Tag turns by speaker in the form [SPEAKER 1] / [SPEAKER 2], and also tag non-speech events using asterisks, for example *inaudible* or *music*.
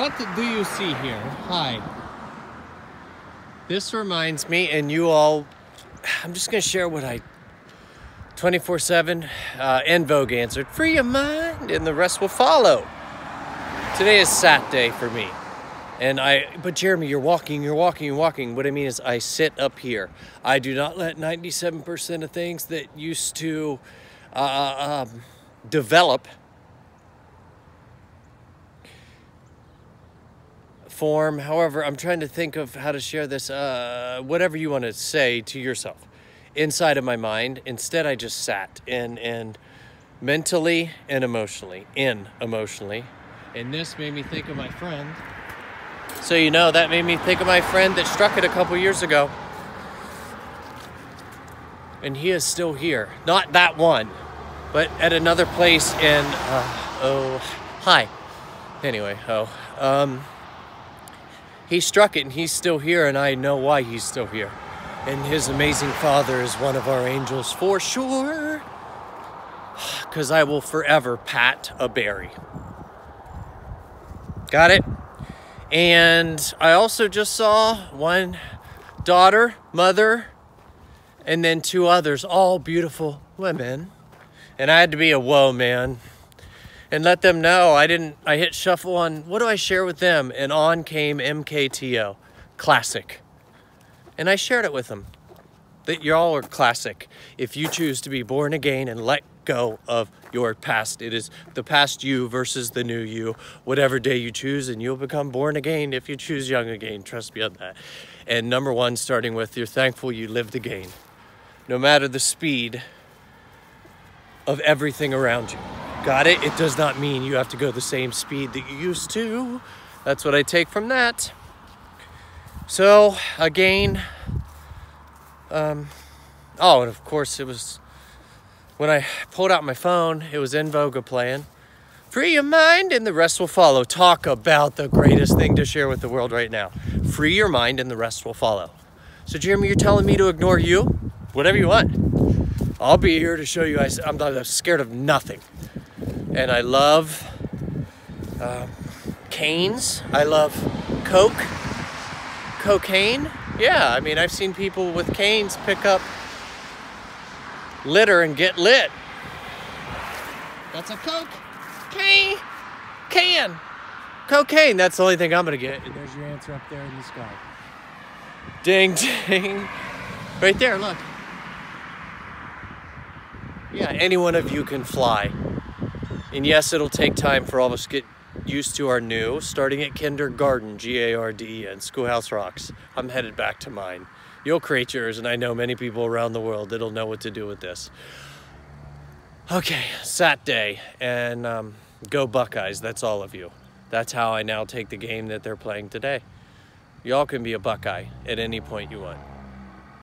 [SPEAKER 1] what do you see here? Hi. This reminds me, and you all, I'm just going to share what I 24 7 uh, En Vogue answered free your mind, and the rest will follow. Today is sat day for me. And I, but Jeremy, you're walking, you're walking, you're walking. What I mean is, I sit up here. I do not let 97% of things that used to uh, um, develop form. However, I'm trying to think of how to share this, uh, whatever you want to say to yourself inside of my mind. Instead, I just sat and, and mentally and emotionally, in emotionally. And this made me think of my friend. So, you know, that made me think of my friend that struck it a couple years ago. And he is still here. Not that one, but at another place in, uh, oh, hi. Anyway, oh, um, he struck it and he's still here, and I know why he's still here. And his amazing father is one of our angels for sure. *sighs* Because I will forever pat a berry. Got it? And I also just saw one daughter, mother, and then two others, all beautiful women. And I had to be a whoa man and let them know I didn't, I hit shuffle on what do I share with them? And on came MKTO, classic. And I shared it with them that y'all are classic. If you choose to be born again and let go of your past, it is the past you versus the new you, whatever day you choose, and you'll become born again if you choose young again. Trust me on that. And number one, starting with you're thankful you lived again, no matter the speed of everything around you. Got it? It does not mean you have to go the same speed that you used to. That's what I take from that. So, again, um, oh, and of course, it was when I pulled out my phone, it was En Vogue playing. Free your mind and the rest will follow. Talk about the greatest thing to share with the world right now. Free your mind and the rest will follow. So, Jeremy, you're telling me to ignore you? Whatever you want. I'll be here to show you I, I'm not scared of nothing and I love uh, canes. I love coke, cocaine. Yeah, I mean, I've seen people with canes pick up litter and get lit. That's a coke cane. Can. Cocaine. That's the only thing I'm going to get. And there's your answer up there in the sky. Ding, ding. Right there, look. Yeah, any one of you can fly. And yes, it'll take time for all of us to get used to our new, starting at kindergarten, G-A-R-D, and Schoolhouse Rocks. I'm headed back to mine. You'll create yours, and I know many people around the world that'll know what to do with this. Okay, Sat Day, and um, go Buckeyes, that's all of you. That's how I now take the game that they're playing today. Y'all can be a Buckeye at any point you want.